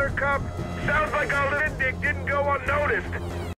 Buttercup? Sounds like our dick didn't go unnoticed.